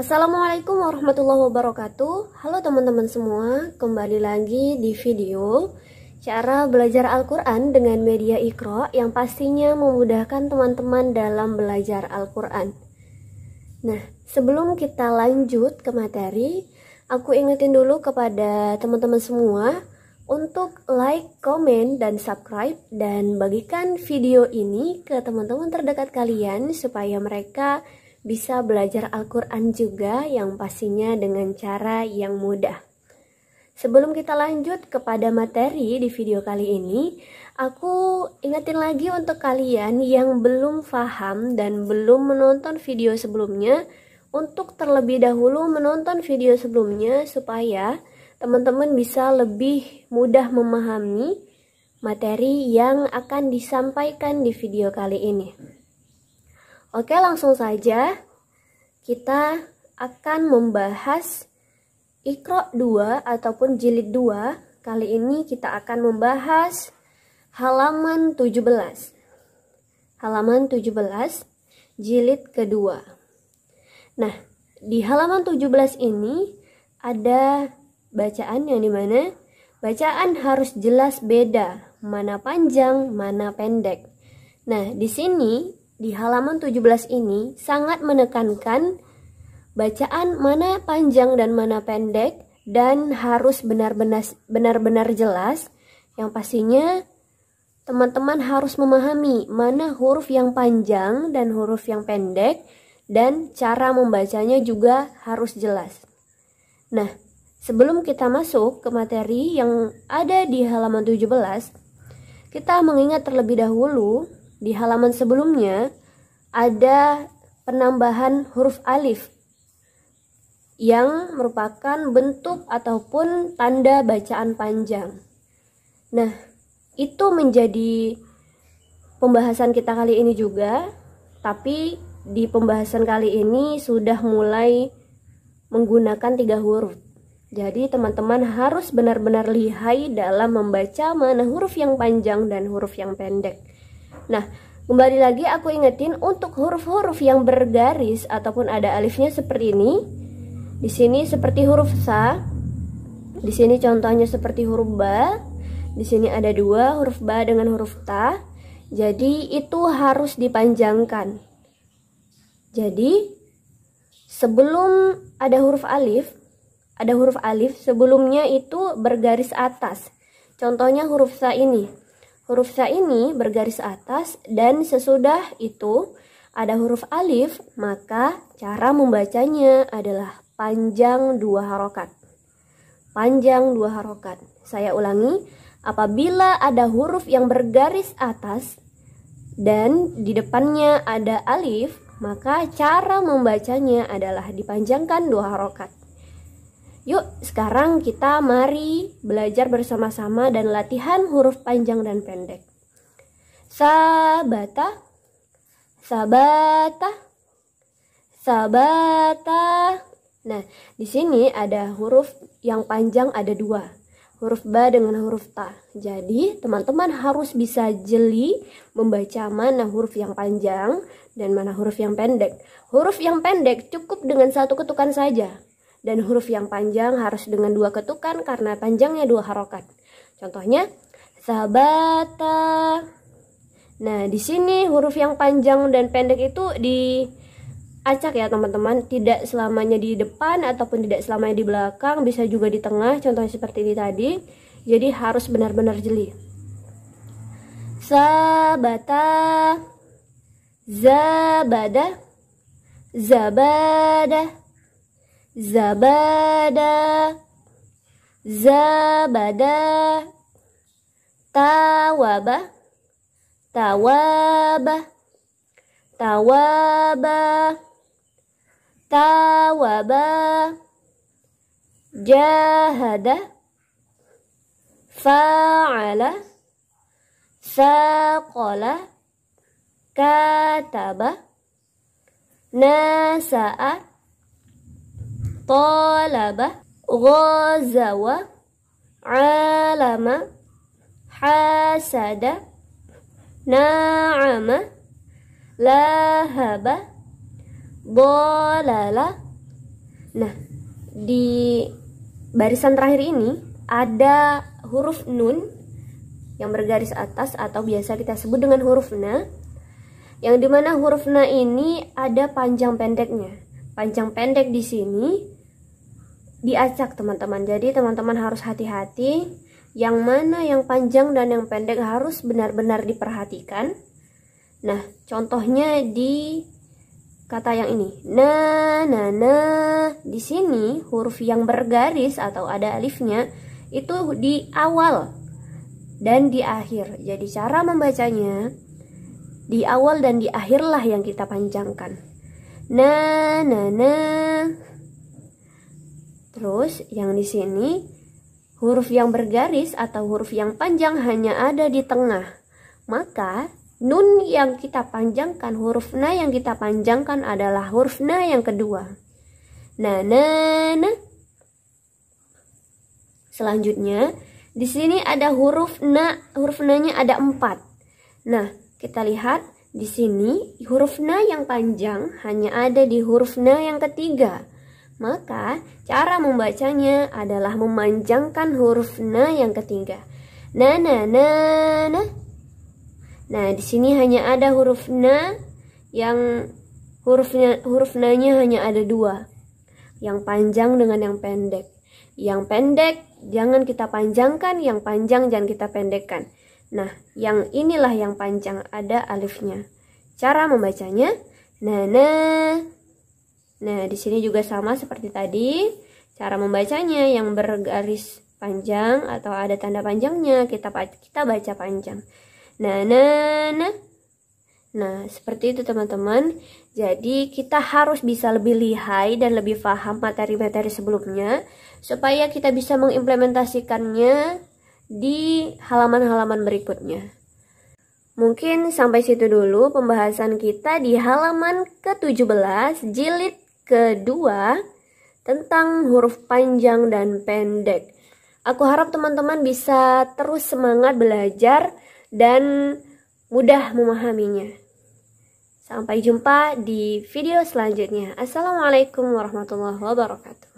Assalamualaikum warahmatullahi wabarakatuh. Halo teman-teman semua Kembali lagi di video Cara belajar Al-Quran dengan media Iqra Yang pastinya memudahkan teman-teman dalam belajar Al-Quran. Nah sebelum kita lanjut ke materi Aku ingetin dulu kepada teman-teman semua Untuk like, komen, dan subscribe Dan bagikan video ini ke teman-teman terdekat kalian Supaya mereka belajar Al-Quran juga yang pastinya dengan cara yang mudah. Sebelum kita lanjut kepada materi di video kali ini, aku ingetin lagi untuk kalian yang belum paham dan belum menonton video sebelumnya, untuk terlebih dahulu menonton video sebelumnya supaya teman-teman bisa lebih mudah memahami materi yang akan disampaikan di video kali ini. Oke, langsung saja kita akan membahas Ikro 2 ataupun jilid 2. Kali ini kita akan membahas halaman 17. Halaman 17 jilid kedua. Nah, di halaman 17 ini ada bacaan yang di mana bacaan harus jelas beda, mana panjang, mana pendek. Nah, di sini di halaman 17 ini sangat menekankan bacaan mana panjang dan mana pendek dan harus benar-benar benar-benar jelas yang pastinya teman-teman harus memahami mana huruf yang panjang dan huruf yang pendek dan cara membacanya juga harus jelas. Nah, sebelum kita masuk ke materi yang ada di halaman 17, kita mengingat terlebih dahulu di halaman sebelumnya ada penambahan huruf alif yang merupakan bentuk ataupun tanda bacaan panjang. Nah, itu menjadi pembahasan kita kali ini juga, tapi di pembahasan kali ini sudah mulai menggunakan tiga huruf. Jadi teman-teman harus benar-benar lihai dalam membaca mana huruf yang panjang dan huruf yang pendek. Nah, kembali lagi aku ingetin untuk huruf-huruf yang bergaris ataupun ada alifnya seperti ini. Di sini seperti huruf sa. Di sini contohnya seperti huruf ba. Di sini ada dua huruf ba dengan huruf ta. Jadi itu harus dipanjangkan. Jadi sebelum ada huruf alif, ada huruf alif sebelumnya itu bergaris atas. Contohnya huruf sa ini. Huruf sa ini bergaris atas dan sesudah itu ada huruf alif, maka cara membacanya adalah panjang dua harokat. Panjang dua harokat. Saya ulangi, apabila ada huruf yang bergaris atas dan di depannya ada alif, maka cara membacanya adalah dipanjangkan dua harokat. Yuk, sekarang kita mari belajar bersama-sama dan latihan huruf panjang dan pendek. Sabata, sabata, sabata. Nah, di sini ada huruf yang panjang ada dua. Huruf ba dengan huruf ta. Jadi, teman-teman harus bisa jeli membaca mana huruf yang panjang dan mana huruf yang pendek. Huruf yang pendek cukup dengan satu ketukan saja dan huruf yang panjang harus dengan dua ketukan karena panjangnya dua harokat. Contohnya sabata. Nah, di sini huruf yang panjang dan pendek itu di acak ya teman-teman. Tidak selamanya di depan ataupun tidak selamanya di belakang bisa juga di tengah. Contohnya seperti ini tadi. Jadi harus benar-benar jeli. Sabata. Zabada. Zabada zabada. Zabada. Tawaba. Tawaba. Tawaba. Tawaba. Jahada. Fa'ala. Saqala kataba. Nasa'a طالب غزو علم حاسد نعم لهب ضلل Nah, di barisan terakhir ini ada huruf nun yang bergaris atas atau biasa kita sebut dengan huruf na. Yang dimana huruf na ini ada panjang pendeknya. Panjang pendek di sini diacak teman-teman. Jadi teman-teman harus hati-hati yang mana yang panjang dan yang pendek harus benar-benar diperhatikan. Nah, contohnya di kata yang ini. Nah, nah, nah. Di sini huruf yang bergaris atau ada alifnya itu di awal dan di akhir. Jadi cara membacanya di awal dan di akhirlah yang kita panjangkan. Nah, nah, nah. Terus yang di sini huruf yang bergaris atau huruf yang panjang hanya ada di tengah. Maka nun yang kita panjangkan, huruf na yang kita panjangkan adalah huruf na yang kedua. Nah, nah, nah. Selanjutnya, di sini ada huruf na, huruf na-nya ada empat. Nah, kita lihat di sini huruf na yang panjang hanya ada di huruf na yang ketiga. Maka cara membacanya adalah memanjangkan huruf na yang ketiga. Na na na na. Nah, di sini hanya ada huruf na yang hurufnya huruf na-nya hanya ada dua. Yang panjang dengan yang pendek. Yang pendek jangan kita panjangkan, yang panjang jangan kita pendekkan. Nah, yang inilah yang panjang ada alifnya. Cara membacanya na na Nah, di sini juga sama seperti tadi. Cara membacanya yang bergaris panjang atau ada tanda panjangnya kita kita baca panjang. Nah, nah, nah. Nah, seperti itu teman-teman. Jadi, kita harus bisa lebih lihai dan lebih paham materi-materi sebelumnya supaya kita bisa mengimplementasikannya di halaman-halaman berikutnya. Mungkin sampai situ dulu pembahasan kita di halaman ke-17 jilid kedua tentang huruf panjang dan pendek. Aku harap teman-teman bisa terus semangat belajar dan mudah memahaminya. Sampai jumpa di video selanjutnya. Assalamualaikum warahmatullahi wabarakatuh.